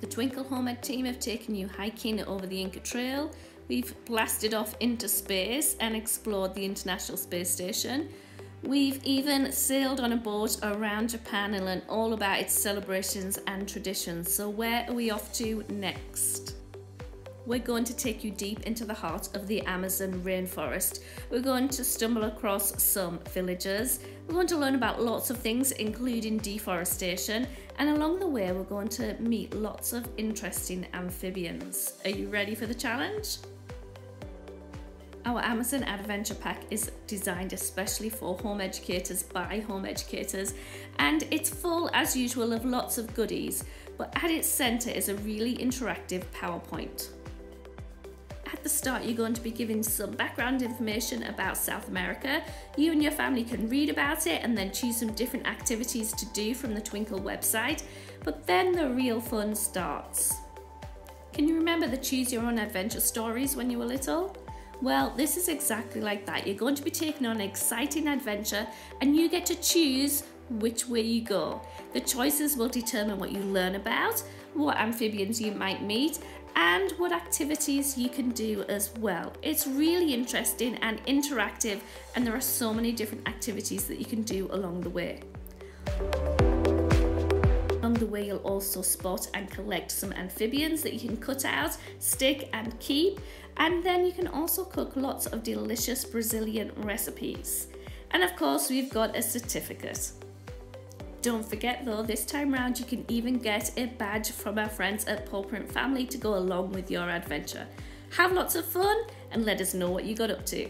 The Twinkl Homemade team have taken you hiking over the Inca Trail. We've blasted off into space and explored the International Space Station. We've even sailed on a boat around Japan and learned all about its celebrations and traditions. So, where are we off to next? We're going to take you deep into the heart of the Amazon rainforest. We're going to stumble across some villages. We're going to learn about lots of things, including deforestation. And along the way, we're going to meet lots of interesting amphibians. Are you ready for the challenge? Our Amazon Adventure Pack is designed especially for home educators by home educators and it's full as usual of lots of goodies but at its centre is a really interactive PowerPoint. The start you're going to be given some background information about South America. You and your family can read about it and then choose some different activities to do from the Twinkl website but then the real fun starts. Can you remember the choose your own adventure stories when you were little? Well, this is exactly like that. You're going to be taking on an exciting adventure and you get to choose which way you go. The choices will determine what you learn about, what amphibians you might meet, and what activities you can do as well. It's really interesting and interactive, and there are so many different activities that you can do along the way. Along the way, you'll also spot and collect some amphibians that you can cut out, stick, and keep. And then you can also cook lots of delicious Brazilian recipes. And of course, we've got a certificate. Don't forget though, this time round you can even get a badge from our friends at Paw Print Family to go along with your adventure. Have lots of fun and let us know what you got up to.